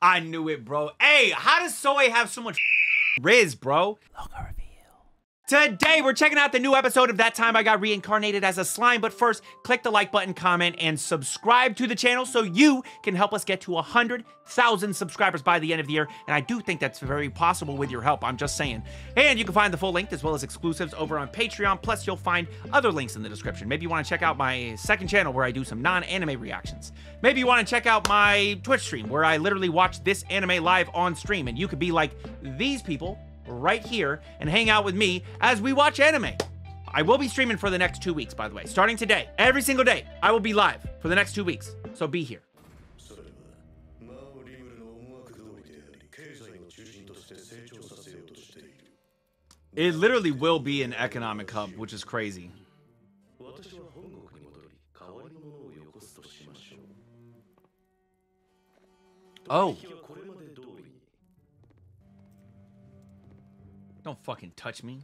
I knew it, bro. Hey, how does Souei have so much riz, bro? Today, we're checking out the new episode of That Time I Got Reincarnated as a Slime. But first, click the like button, comment, and subscribe to the channel so you can help us get to 100,000 subscribers by the end of the year. And I do think that's very possible with your help, I'm just saying. And you can find the full link as well as exclusives over on Patreon. Plus, you'll find other links in the description. Maybe you want to check out my second channel where I do some non-anime reactions. Maybe you want to check out my Twitch stream where I literally watch this anime live on stream. And you could be like these people right here and hang out with me as we watch anime. I will be streaming for the next two weeks, by the way. Starting today, every single day, I will be live for the next two weeks. So be here. It literally will be an economic hub, which is crazy. Oh. Don't fucking touch me.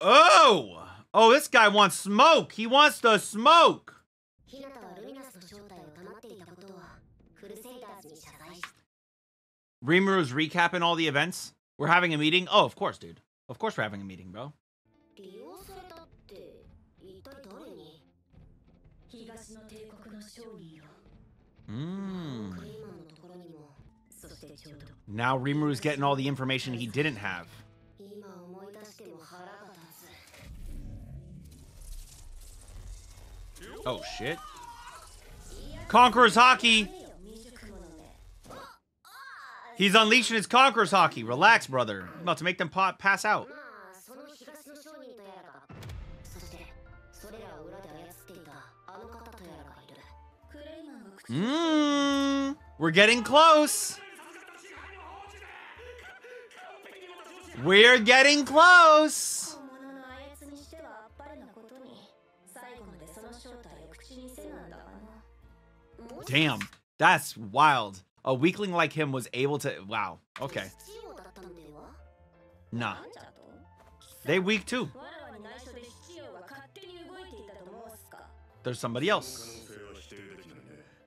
Oh! Oh, this guy wants smoke! He wants the smoke! Rimuru is recapping all the events? We're having a meeting? Oh, of course, dude. Of course we're having a meeting, bro. Mm. Now Rimuru's getting all the information he didn't have. Oh shit. Conqueror's Haki! He's unleashing his Conqueror's Haki. Relax, brother. I'm about to make them pass out. Mmm. We're getting close. We're getting close. Damn, that's wild. A weakling like him was able to. Wow. Okay. Nah. They weak too. There's somebody else.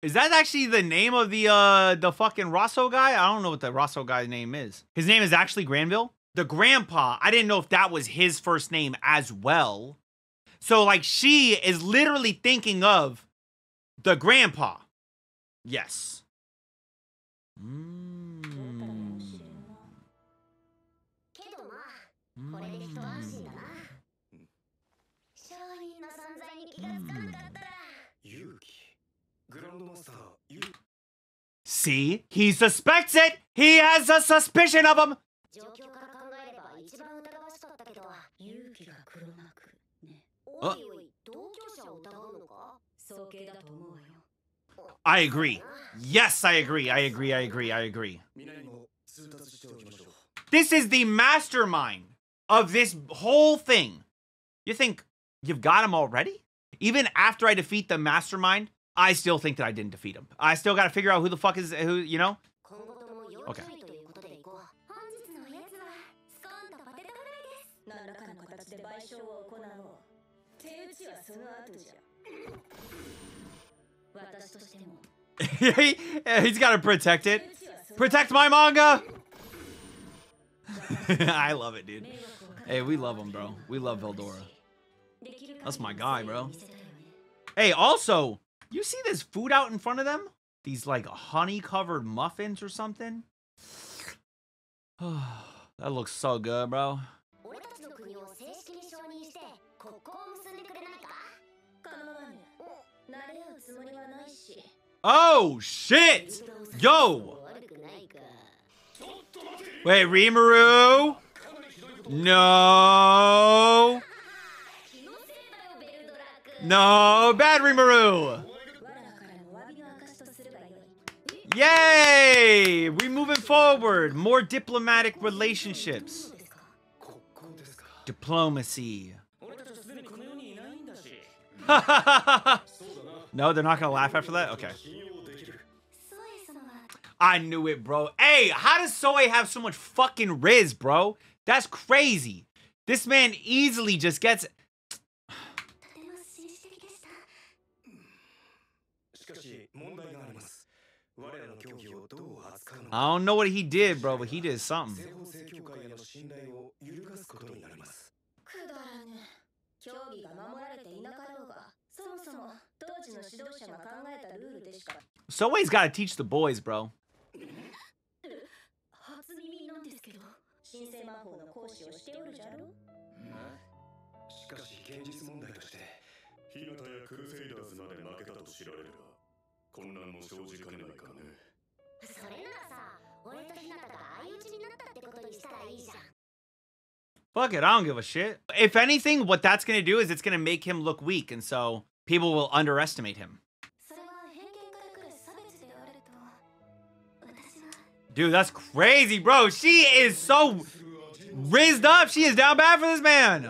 Is that actually the name of the uh the fucking Rozzo guy? I don't know what the Rozzo guy's name is. His name is actually Granville. The grandpa, I didn't know if that was his first name as well. So like she is literally thinking of the grandpa. Yes. Mm. Mm. See? He suspects it! He has a suspicion of him! Uh, I agree. Yes, I agree. I agree. I agree. I agree. This is the mastermind of this whole thing. You think you've got him already? Even after I defeat the mastermind, I still think that I didn't defeat him. I still got to figure out who the fuck is who, you know? Okay. He's got to protect it. Protect my manga! I love it, dude. Hey, we love him, bro. We love Veldora. That's my guy, bro. Hey, also, you see this food out in front of them? These like honey covered muffins or something? that looks so good, bro. Oh, shit! Yo! Wait, Rimuru? No! No, bad Rimuru! Yay! We moving forward. More diplomatic relationships. Diplomacy. no, they're not gonna laugh after that? Okay. I knew it, bro. Hey, how does Souei have so much fucking riz, bro? That's crazy. This man easily just gets 指導者が考えたルールでしか Soe's gotta teach the boys, bro. 初耳なんですけど神聖魔法の講師をしておるじゃろしかし現実問題としてヒナタやクルセイダーズまで負けたと知られれば混乱も生じかねないからね それならさ俺とひなたが相打ちになったってことにしたらいいじゃん Fuck it, I don't give a shit. If anything, what that's gonna do is it's gonna make him look weak, and so people will underestimate him. それは偏見から来る差別であると私は Dude, that's crazy, bro. She is so rizzed up. She is down bad for this man.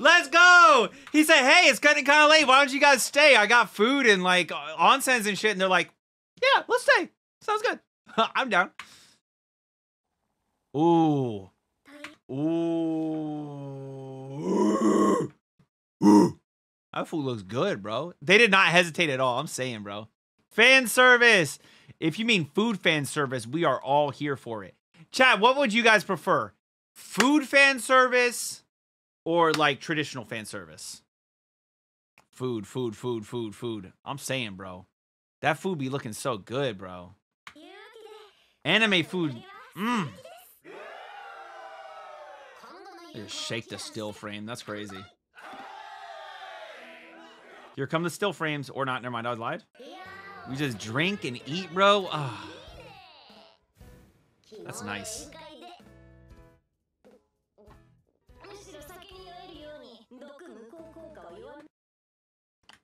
Let's go. He said, "Hey, it's getting kind of late. Why don't you guys stay? I got food and like onsens and shit." And they're like, "Yeah, let's stay. Sounds good. I'm down." Ooh. Ooh. that food looks good, bro. They did not hesitate at all. I'm saying, bro. Fan service. If you mean food fan service, we are all here for it. Chat, what would you guys prefer? Food fan service or like traditional fan service. Food, food, food, food, food. I'm saying, bro. That food be looking so good, bro. Anime food. Mmm. Just shake the still frame. That's crazy. Here come the still frames. Or not. Never mind. I lied. We just drink and eat, bro. Oh. That's nice.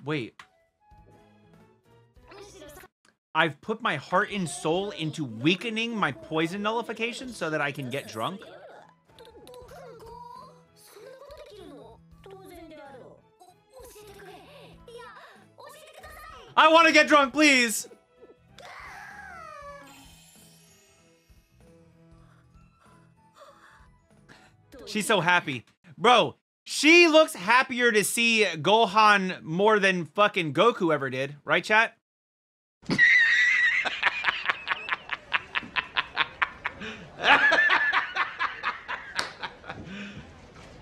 Wait. I've put my heart and soul into weakening my poison nullification so that I can get drunk? I want to get drunk, please! She's so happy. Bro, she looks happier to see Gohan more than fucking Goku ever did, right, chat?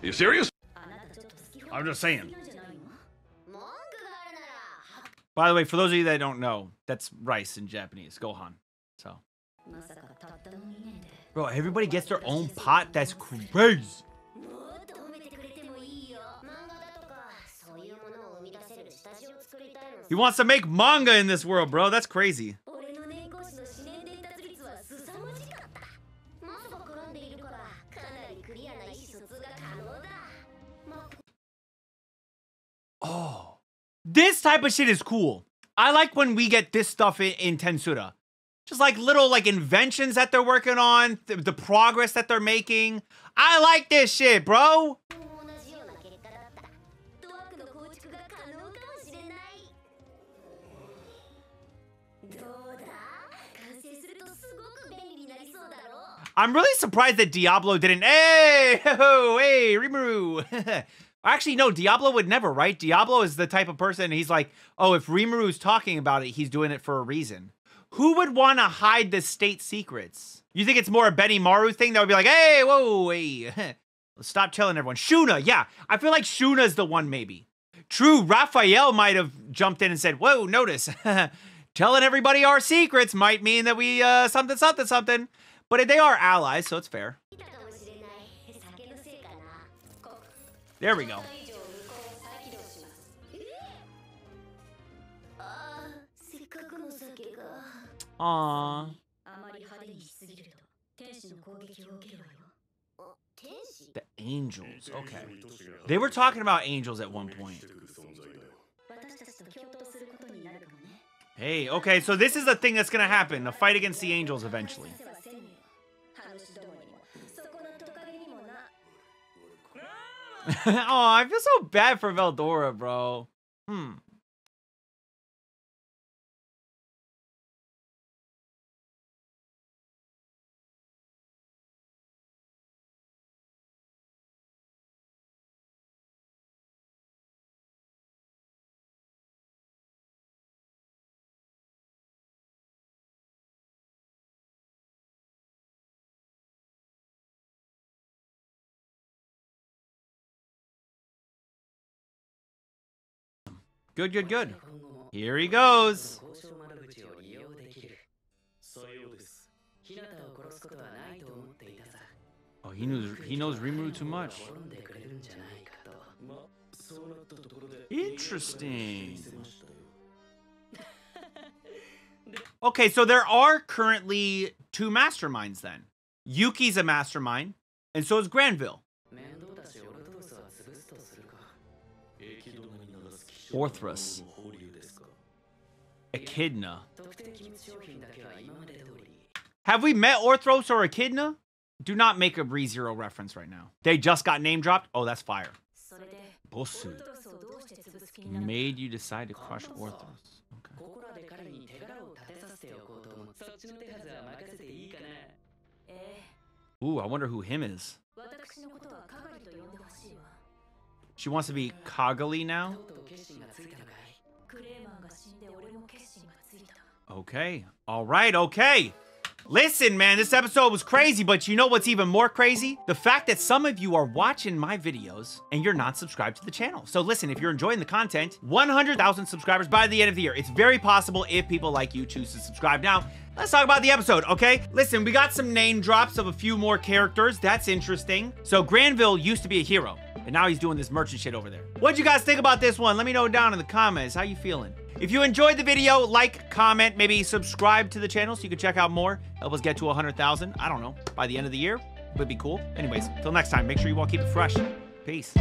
you serious? I'm just saying. By the way, for those of you that don't know, that's rice in Japanese, Gohan. So. Bro, everybody gets their own pot? That's crazy. He wants to make manga in this world, bro. That's crazy. Oh. This type of shit is cool. I like when we get this stuff in, in Tensura. Just like little like inventions that they're working on, th the progress that they're making. I like this shit, bro. I'm really surprised that Diablo didn't. Hey, ho, hey, Rimuru. Actually, no, Diablo would never, right? Diablo is the type of person, he's like, oh, if Rimuru's talking about it, he's doing it for a reason. Who would want to hide the state secrets? You think it's more a Benimaru thing that would be like, hey, whoa, hey, stop telling everyone. Shuna, yeah. I feel like Shuna's the one, maybe. True, Raphael might have jumped in and said, whoa, notice. telling everybody our secrets might mean that we, uh, something, something, something. But they are allies, so it's fair. There we go. Aww. The angels, okay. They were talking about angels at one point. Hey, okay, so this is the thing that's gonna happen. The fight against the angels eventually. oh, I feel so bad for Veldora, bro. Hmm. Good, good, good. Here he goes. Oh, he knows he knows Rimuru too much. Interesting. Okay, so there are currently two masterminds then. Yuki's a mastermind, and so is Granville. Orthrus, Echidna. Have we met Orthros or Echidna? Do not make a ReZero reference right now. They just got name dropped. Oh, that's fire. Bosu. Made you decide to crush Orthros. Okay. Ooh, I wonder who him is. She wants to be Kagali now? Okay. All right. Okay. Listen, man, this episode was crazy, but you know what's even more crazy? The fact that some of you are watching my videos and you're not subscribed to the channel. So listen, if you're enjoying the content, 100,000 subscribers by the end of the year. It's very possible if people like you choose to subscribe. Now, let's talk about the episode, okay? Listen, we got some name drops of a few more characters. That's interesting. So Granville used to be a hero, and now he's doing this merchant shit over there. What'd you guys think about this one? Let me know down in the comments. How you feeling? If you enjoyed the video, like, comment, maybe subscribe to the channel so you can check out more. Help us get to 100,000. I don't know, by the end of the year. Would be cool. Anyways, till next time, make sure you all keep it fresh. Peace.